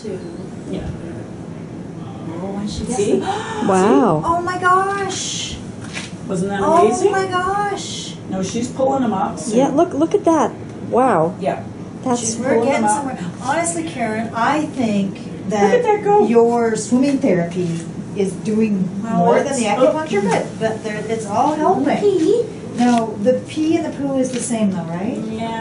two. Yeah. Oh, when she gets See? Wow. Oh my gosh. Wasn't that oh amazing? Oh my gosh. No, she's pulling them up. So Yeah, look look at that. Wow. Yeah. That's She's We're getting them up. somewhere. Honestly, Karen, I think Look at that girl. your swimming therapy is doing Well, more than the acupuncture, but, but it's all helping. Pee. Now, the pee and the poo is the same though, right? Yeah.